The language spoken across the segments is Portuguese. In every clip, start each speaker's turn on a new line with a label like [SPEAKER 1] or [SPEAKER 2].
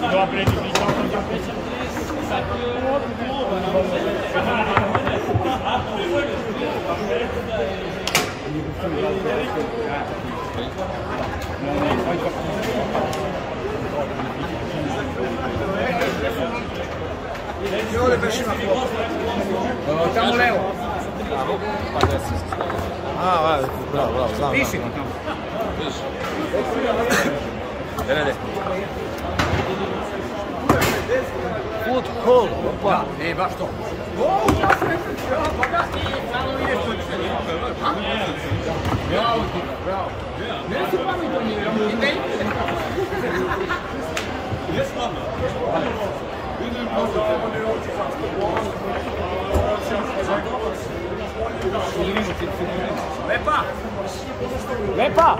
[SPEAKER 1] Eu aprendi a brincar com a peixe três, sabe? Um outro globo, não sei. Io le faccio una foto. Facciamo Leo. Ah, bravo, bravo. Bravissimo. Denedi. Food hall. Hoppa. Da, ne baš to. Bravo ti, bravo. Ne si pametan, je. Ne slavno. Vidim, da je ovo ne oči, da je ovo ne oči, da je ovo ne oči, da je ovo ne oči, Mais pas Mais pas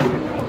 [SPEAKER 1] Thank you.